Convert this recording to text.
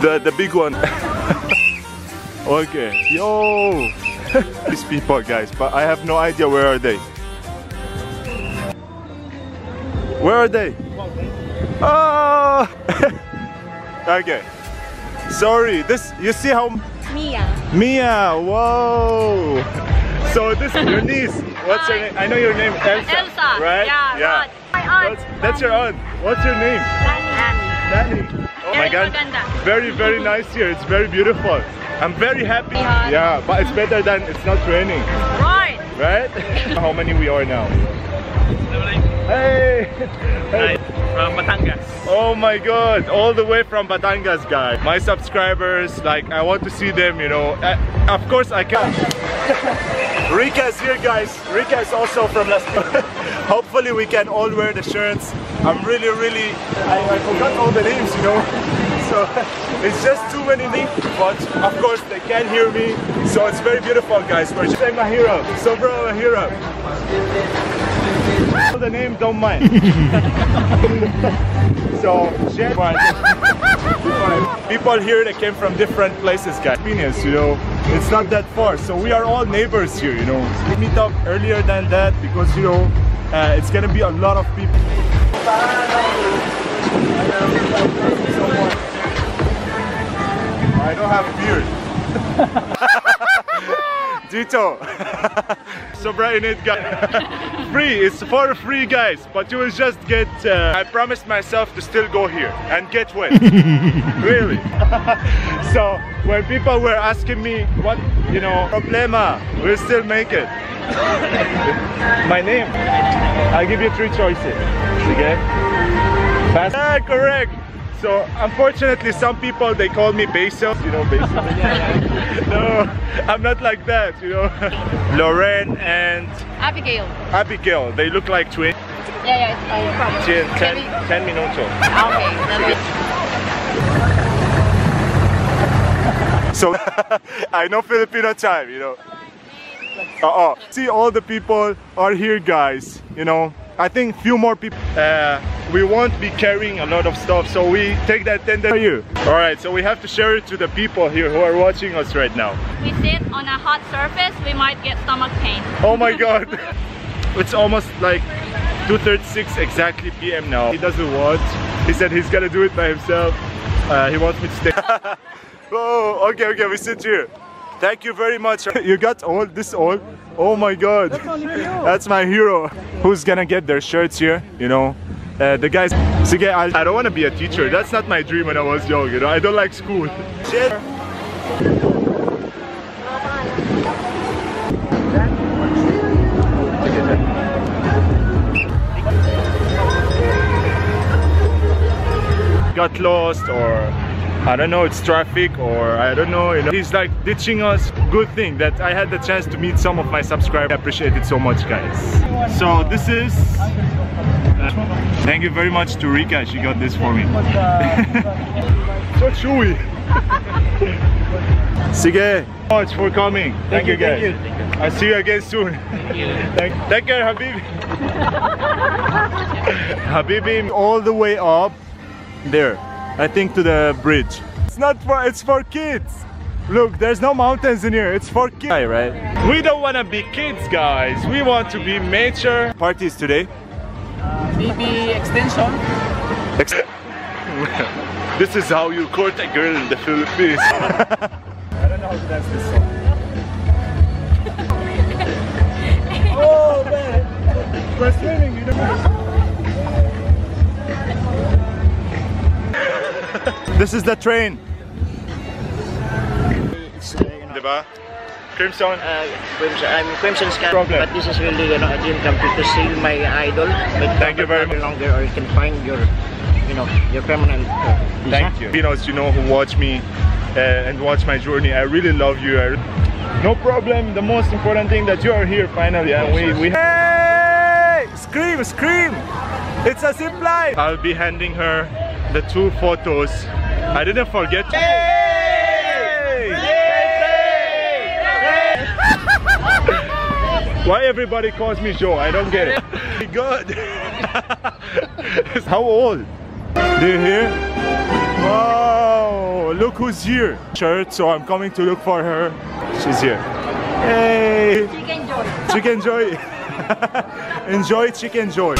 The the big one. okay. Yo. These people, guys, but I have no idea where are they. Where are they? Oh. okay. Sorry. This you see how Mia. Mia. Whoa. So this is your niece. What's your name? I know your name, Elsa. Elsa. Right? Yeah, aunt. That's, that's your aunt. What's your name? Danny. Danny. Oh my god. maganda. Very, very nice here. It's very beautiful. I'm very happy. Yeah. Yeah, but it's better than it's not raining, Right. right? How many we are now? Hey! hey. From Batangas. Oh my god, all the way from Batangas, guy. My subscribers, like, I want to see them, you know. Uh, of course, I can. Rika's here, guys. Rika is also from Las Piñas. Hopefully, we can all wear the shirts. I'm really, really. I, I forgot all the names, you know. So it's just too many names, but of course they can hear me. So it's very beautiful, guys. We're just my hero. So, bro, a hero. The name, don't mind. So, share People here that came from different places, guys. Phineas, you know, it's not that far. So we are all neighbors here, you know. We meet up earlier than that because, you know, uh, it's gonna be a lot of people. I don't have beard. Dito. Sobra init guys. free, it's for free guys, but you will just get, uh, I promised myself to still go here and get wet. really. so when people were asking me what, you know, problema, we'll still make it. My name, I'll give you three choices. Okay? Fast. Ah, correct. So unfortunately, some people they call me Basil. You know Basil. no, I'm not like that. You know, Lauren and Abigail. Abigail. They look like twins. Yeah, yeah, it's fine. 10, 10, 10 minutos. Okay, then we So I know Filipino time. You know. Uh oh. See, all the people are here, guys. You know. I think few more people. Uh, we won't be carrying a lot of stuff, so we take that tender. For you? All right, so we have to share it to the people here who are watching us right now. we sit on a hot surface, we might get stomach pain. Oh my god. It's almost like 2.36 exactly PM now. He doesn't want. He said he's gonna do it by himself. Uh, he wants me to stay. oh, okay, okay, we sit here. Thank you very much. You got all this all? Oh my god. That's my hero. Who's gonna get their shirts here? You know? Uh, the guys. Sige, I'll, I don't want to be a teacher. That's not my dream when I was young. You know, I don't like school. Got lost or I don't know it's traffic or I don't know you know he's like ditching us good thing that I had the chance to meet some of my subscribers I appreciate it so much guys so this is thank you very much to Rika she got this for me. So chewy. Sige. Much for coming. Thank, you guys. I'll see you again soon. Thank, you. take care Habibi. Habibi all the way up there I think to the bridge. It's not for it's for kids. Look there's no mountains in here. It's for kids. Right? We don't want to be kids guys. We want to be mature. Parties today Maybe extension. Ex- this is how you court a girl in the Philippines I don't know how to dance this song oh man we're swimming you know This is the train. Diba? Crimson. Uh, Crimson, I'm Crimson Scan, Problem. but this is really, you know, I didn't come to, to see my idol. But Thank you very much. longer, or you can find your, you know, your permanent. Uh, visa. Thank you. Filipinos, you know, who watch me uh, and watch my journey. I really love you. I, no problem. The most important thing that you are here finally, and we we. Hey! Scream! Scream! It's a zip line. I'll be handing her the two photos. I didn't forget. Why everybody calls me Joe? I don't get it. Good. How old? Do you hear? Wow, look who's here. Shirt, so I'm coming to look for her. She's here. Hey, Chicken joy. chicken joy. Enjoy chicken joy.